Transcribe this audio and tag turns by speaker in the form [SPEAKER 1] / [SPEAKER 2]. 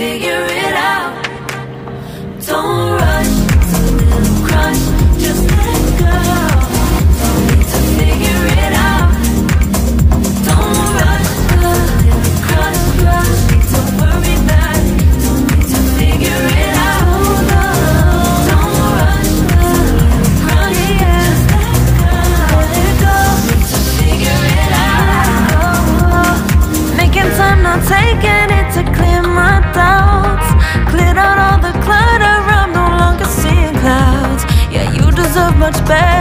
[SPEAKER 1] figure it
[SPEAKER 2] much better.